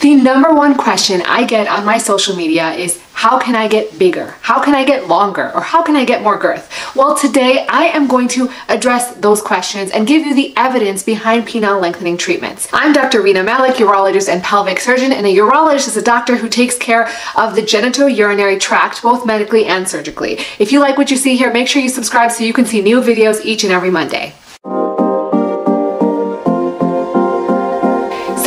The number one question I get on my social media is how can I get bigger? How can I get longer? Or how can I get more girth? Well, today I am going to address those questions and give you the evidence behind penile lengthening treatments. I'm Dr. Rena Malik, urologist and pelvic surgeon, and a urologist is a doctor who takes care of the genitourinary tract, both medically and surgically. If you like what you see here, make sure you subscribe so you can see new videos each and every Monday.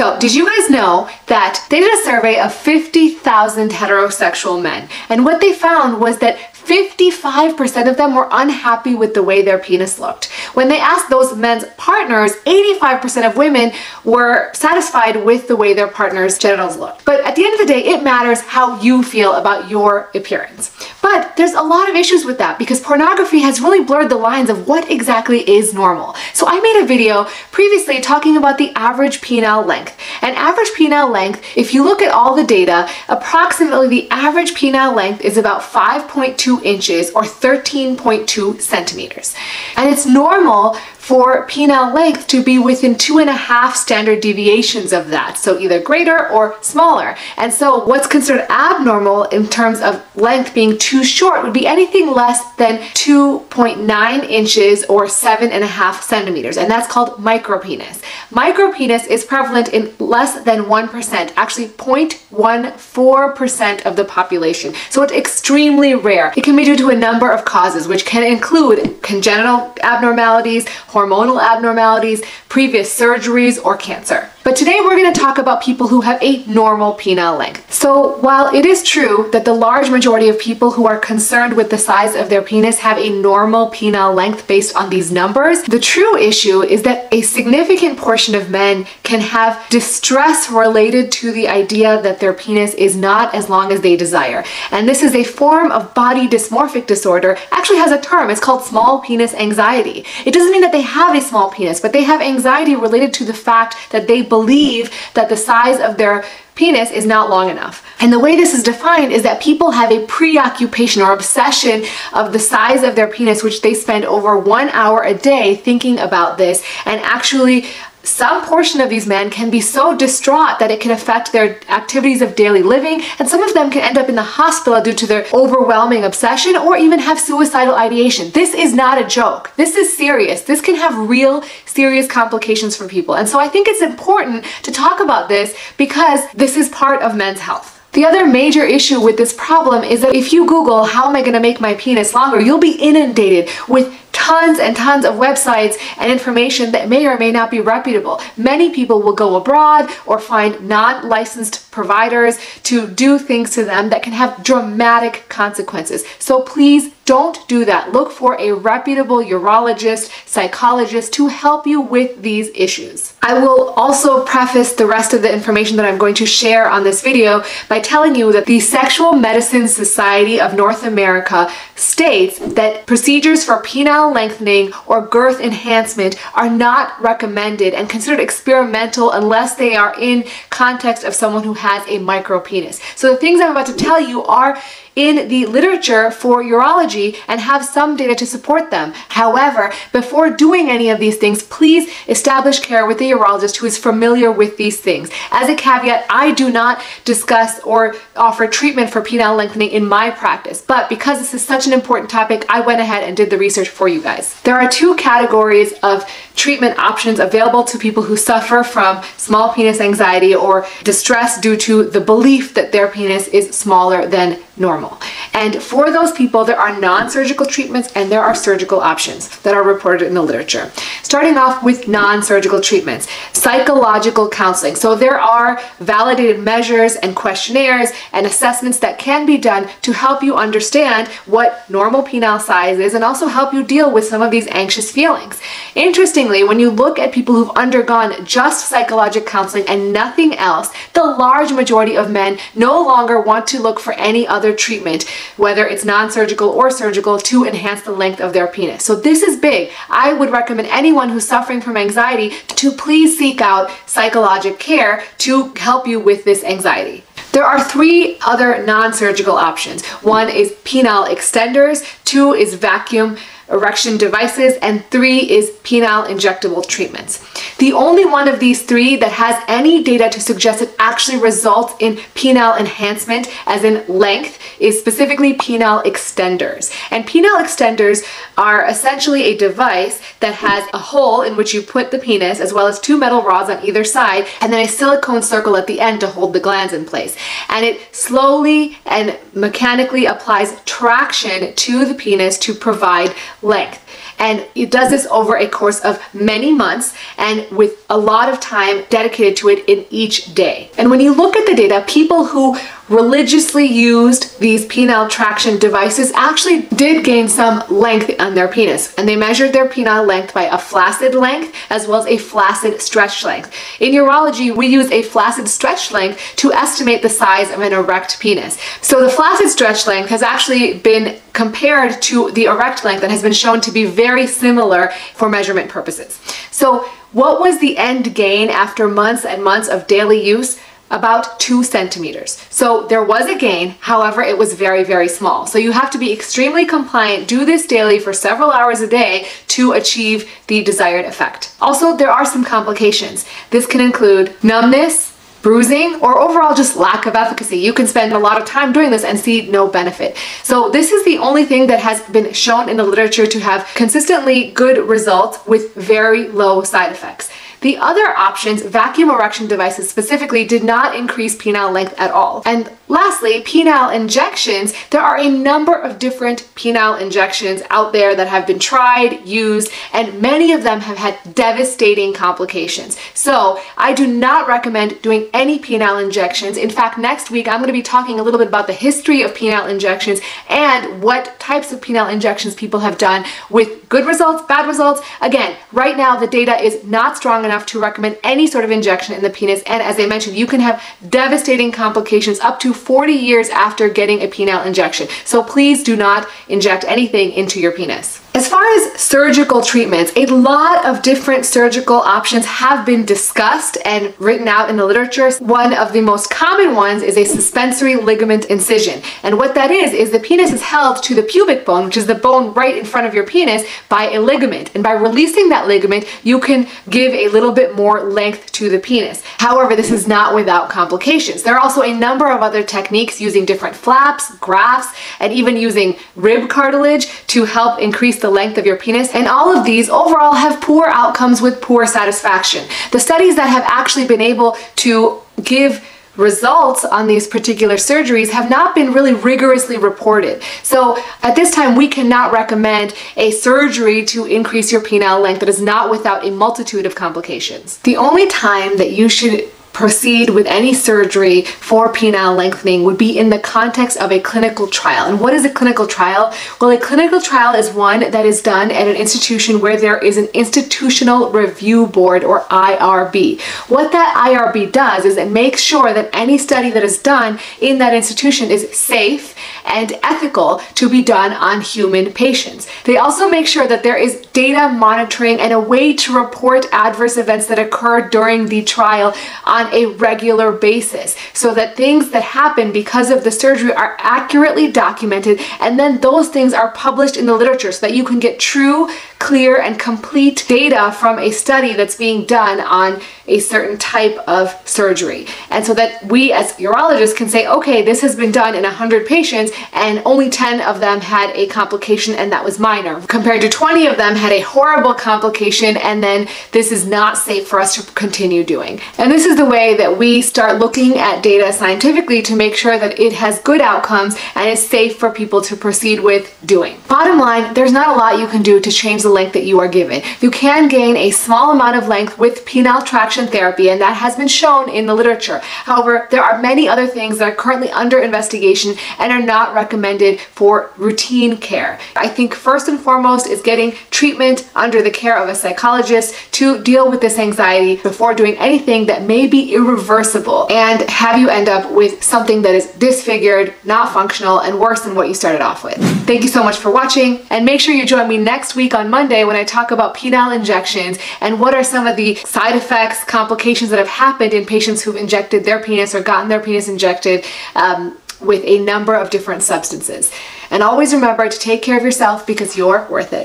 So, did you guys know that they did a survey of 50,000 heterosexual men? And what they found was that 55% of them were unhappy with the way their penis looked. When they asked those men's partners, 85% of women were satisfied with the way their partner's genitals looked. But at the end of the day, it matters how you feel about your appearance. But there's a lot of issues with that because pornography has really blurred the lines of what exactly is normal. So I made a video previously talking about the average penile length. And average penile length, if you look at all the data, approximately the average penile length is about 5.2 inches or 13.2 centimeters. And it's normal for penile length to be within two and a half standard deviations of that, so either greater or smaller. And so what's considered abnormal in terms of length being too short would be anything less than 2.9 inches or seven and a half centimeters, and that's called micropenis. Micropenis is prevalent in less than 1%, actually 0.14% of the population, so it's extremely rare. It can be due to a number of causes, which can include congenital abnormalities, hormonal abnormalities, previous surgeries, or cancer. But today we're going to talk about people who have a normal penile length. So while it is true that the large majority of people who are concerned with the size of their penis have a normal penile length based on these numbers, the true issue is that a significant portion of men can have distress related to the idea that their penis is not as long as they desire. And this is a form of body dysmorphic disorder, actually has a term, it's called small penis anxiety. It doesn't mean that they have a small penis, but they have anxiety related to the fact that they believe that the size of their penis is not long enough. And the way this is defined is that people have a preoccupation or obsession of the size of their penis, which they spend over one hour a day thinking about this and actually some portion of these men can be so distraught that it can affect their activities of daily living, and some of them can end up in the hospital due to their overwhelming obsession or even have suicidal ideation. This is not a joke. This is serious. This can have real serious complications for people. And so I think it's important to talk about this because this is part of men's health. The other major issue with this problem is that if you Google, how am I going to make my penis longer, you'll be inundated with tons and tons of websites and information that may or may not be reputable. Many people will go abroad or find non-licensed providers to do things to them that can have dramatic consequences. So please don't do that. Look for a reputable urologist, psychologist to help you with these issues. I will also preface the rest of the information that I'm going to share on this video by telling you that the Sexual Medicine Society of North America states that procedures for penile lengthening or girth enhancement are not recommended and considered experimental unless they are in context of someone who has a micro penis. So the things I'm about to tell you are in the literature for urology and have some data to support them. However, before doing any of these things, please establish care with a urologist who is familiar with these things. As a caveat, I do not discuss or offer treatment for penile lengthening in my practice, but because this is such an important topic, I went ahead and did the research for you guys. There are two categories of treatment options available to people who suffer from small penis anxiety or distress due to the belief that their penis is smaller than normal. And for those people, there are non-surgical treatments and there are surgical options that are reported in the literature. Starting off with non-surgical treatments, psychological counseling. So there are validated measures and questionnaires and assessments that can be done to help you understand what normal penile size is and also help you deal with some of these anxious feelings. Interestingly, when you look at people who've undergone just psychological counseling and nothing else, the large majority of men no longer want to look for any other other treatment, whether it's non-surgical or surgical, to enhance the length of their penis. So this is big. I would recommend anyone who's suffering from anxiety to please seek out psychologic care to help you with this anxiety. There are three other non-surgical options. One is penile extenders, two is vacuum erection devices, and three is penile injectable treatments. The only one of these three that has any data to suggest it actually results in penile enhancement, as in length, is specifically penile extenders. And penile extenders are essentially a device that has a hole in which you put the penis, as well as two metal rods on either side, and then a silicone circle at the end to hold the glans in place. And it slowly and mechanically applies traction to the penis to provide length. And it does this over a course of many months and with a lot of time dedicated to it in each day. And when you look at the data, people who religiously used these penile traction devices actually did gain some length on their penis and they measured their penile length by a flaccid length as well as a flaccid stretch length. In urology, we use a flaccid stretch length to estimate the size of an erect penis. So the flaccid stretch length has actually been compared to the erect length that has been shown to be very similar for measurement purposes. So what was the end gain after months and months of daily use? about two centimeters. So there was a gain, however, it was very, very small. So you have to be extremely compliant, do this daily for several hours a day to achieve the desired effect. Also, there are some complications. This can include numbness, bruising, or overall just lack of efficacy. You can spend a lot of time doing this and see no benefit. So this is the only thing that has been shown in the literature to have consistently good results with very low side effects. The other options, vacuum erection devices specifically, did not increase penile length at all. And lastly, penile injections, there are a number of different penile injections out there that have been tried, used, and many of them have had devastating complications. So I do not recommend doing any penile injections. In fact, next week I'm going to be talking a little bit about the history of penile injections and what types of penile injections people have done with good results, bad results. Again, right now the data is not strong enough enough to recommend any sort of injection in the penis. And as I mentioned, you can have devastating complications up to 40 years after getting a penile injection. So please do not inject anything into your penis. As far as surgical treatments, a lot of different surgical options have been discussed and written out in the literature. One of the most common ones is a suspensory ligament incision. And what that is, is the penis is held to the pubic bone, which is the bone right in front of your penis, by a ligament. And by releasing that ligament, you can give a little bit more length to the penis. However, this is not without complications. There are also a number of other techniques using different flaps, grafts, and even using rib cartilage to help increase the length of your penis, and all of these overall have poor outcomes with poor satisfaction. The studies that have actually been able to give results on these particular surgeries have not been really rigorously reported. So at this time, we cannot recommend a surgery to increase your penile length that is not without a multitude of complications. The only time that you should proceed with any surgery for penile lengthening would be in the context of a clinical trial. And what is a clinical trial? Well, a clinical trial is one that is done at an institution where there is an institutional review board or IRB. What that IRB does is it makes sure that any study that is done in that institution is safe and ethical to be done on human patients. They also make sure that there is data monitoring and a way to report adverse events that occur during the trial on on a regular basis so that things that happen because of the surgery are accurately documented and then those things are published in the literature so that you can get true, clear, and complete data from a study that's being done on a certain type of surgery. And so that we as urologists can say, okay, this has been done in 100 patients and only 10 of them had a complication and that was minor, compared to 20 of them had a horrible complication and then this is not safe for us to continue doing. And this is the way that we start looking at data scientifically to make sure that it has good outcomes and is safe for people to proceed with doing. Bottom line, there's not a lot you can do to change the length that you are given. You can gain a small amount of length with penile traction therapy and that has been shown in the literature. However, there are many other things that are currently under investigation and are not recommended for routine care. I think first and foremost is getting treatment under the care of a psychologist to deal with this anxiety before doing anything that may be irreversible and have you end up with something that is disfigured, not functional, and worse than what you started off with. Thank you so much for watching, and make sure you join me next week on Monday when I talk about penile injections and what are some of the side effects, complications that have happened in patients who've injected their penis or gotten their penis injected um, with a number of different substances. And always remember to take care of yourself because you're worth it.